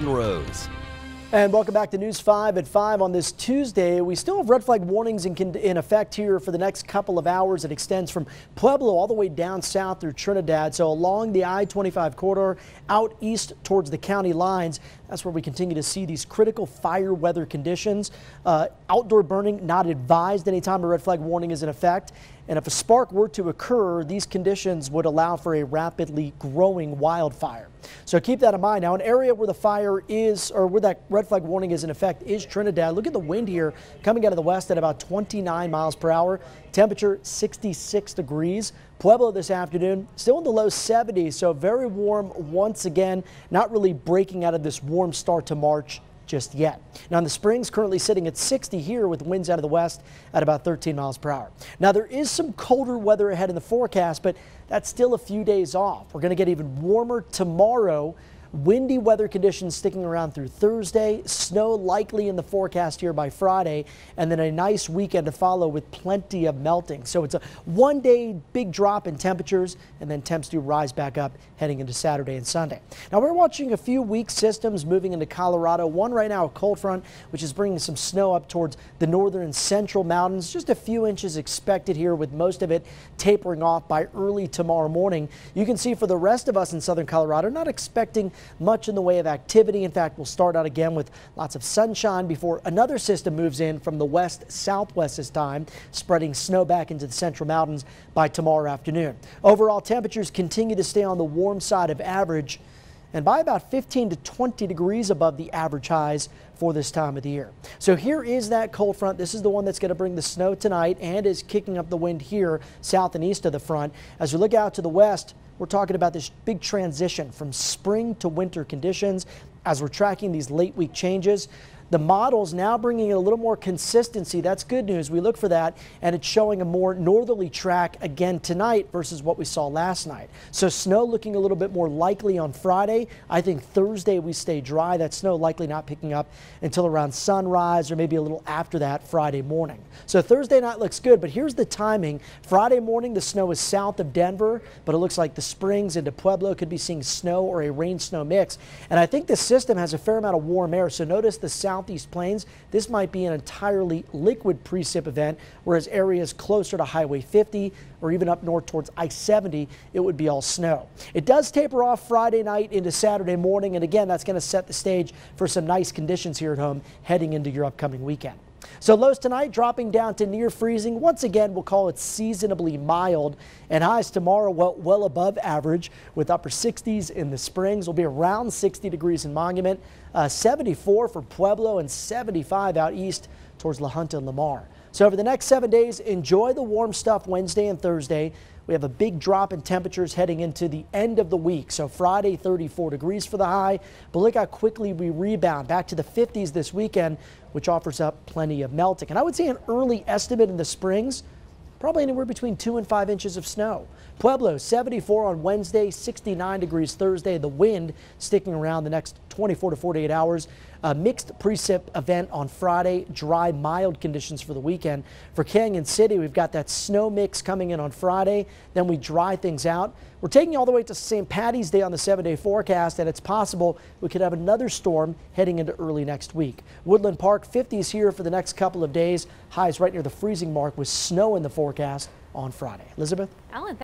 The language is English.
Rose. And welcome back to News 5 at 5 on this Tuesday. We still have red flag warnings in, in, effect here for the next couple of hours. It extends from Pueblo all the way down south through Trinidad. So along the I-25 corridor out east towards the county lines, that's where we continue to see these critical fire weather conditions. Uh, outdoor burning not advised anytime a red flag warning is in effect. And if a spark were to occur, these conditions would allow for a rapidly growing wildfire. So keep that in mind. Now, an area where the fire is, or where that red flag warning is in effect, is Trinidad. Look at the wind here coming out of the west at about 29 miles per hour. Temperature 66 degrees. Pueblo this afternoon still in the low 70s, so very warm once again. Not really breaking out of this warm start to March just yet. Now, in the Springs, currently sitting at 60 here with winds out of the west at about 13 miles per hour. Now, there is some colder weather ahead in the forecast, but that's still a few days off. We're going to get even warmer tomorrow Windy weather conditions sticking around through Thursday. Snow likely in the forecast here by Friday, and then a nice weekend to follow with plenty of melting. So it's a one day big drop in temperatures, and then temps do rise back up heading into Saturday and Sunday. Now we're watching a few weak systems moving into Colorado. One right now, a cold front, which is bringing some snow up towards the northern and central mountains. Just a few inches expected here, with most of it tapering off by early tomorrow morning. You can see for the rest of us in southern Colorado, not expecting much in the way of activity. In fact, we'll start out again with lots of sunshine before another system moves in from the west southwest this time, spreading snow back into the central mountains by tomorrow afternoon. Overall temperatures continue to stay on the warm side of average and by about 15 to 20 degrees above the average highs for this time of the year. So here is that cold front. This is the one that's going to bring the snow tonight and is kicking up the wind here south and east of the front. As we look out to the west, we're talking about this big transition from spring to winter conditions as we're tracking these late week changes. The model's now bringing in a little more consistency. That's good news. We look for that, and it's showing a more northerly track again tonight versus what we saw last night. So snow looking a little bit more likely on Friday. I think Thursday we stay dry. That snow likely not picking up until around sunrise or maybe a little after that Friday morning. So Thursday night looks good, but here's the timing. Friday morning, the snow is south of Denver, but it looks like the Springs into Pueblo could be seeing snow or a rain snow mix. And I think the system has a fair amount of warm air. So notice the south southeast plains, this might be an entirely liquid precip event, whereas areas closer to Highway 50 or even up north towards I-70, it would be all snow. It does taper off Friday night into Saturday morning, and again, that's going to set the stage for some nice conditions here at home heading into your upcoming weekend. So lows tonight dropping down to near freezing. Once again, we'll call it seasonably mild. And highs tomorrow well, well above average with upper 60s in the Springs. Will be around 60 degrees in Monument, uh, 74 for Pueblo, and 75 out east towards La Junta and Lamar. So over the next seven days, enjoy the warm stuff Wednesday and Thursday. We have a big drop in temperatures heading into the end of the week. So Friday, 34 degrees for the high. But look how quickly we rebound back to the 50s this weekend, which offers up plenty of melting. And I would say an early estimate in the Springs probably anywhere between two and five inches of snow. Pueblo 74 on Wednesday, 69 degrees Thursday. The wind sticking around the next 24 to 48 hours. A mixed precip event on Friday, dry, mild conditions for the weekend. For Cañon City, we've got that snow mix coming in on Friday. Then we dry things out. We're taking all the way to St. Patty's Day on the seven day forecast, and it's possible we could have another storm heading into early next week. Woodland Park 50s here for the next couple of days. Highs right near the freezing mark with snow in the forecast on Friday. Elizabeth? Alan,